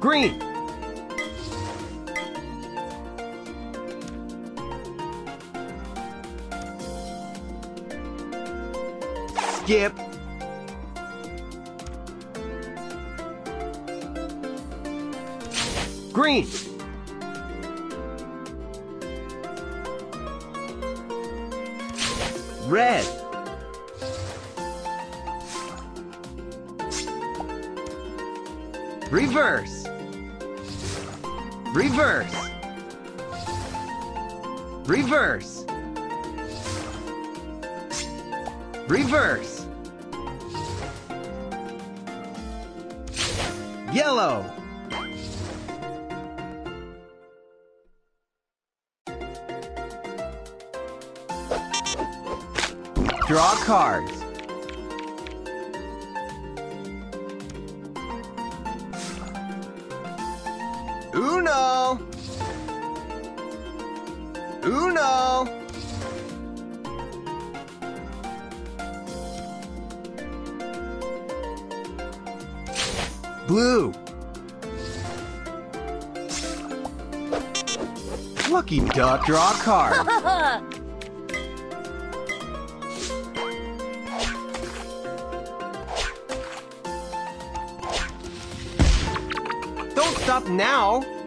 Green. Skip. Green. Red. Reverse. Reverse. Reverse. Reverse. Yellow. Draw cards. Uno. Uno. Blue. Lucky duck, draw a card. stop now.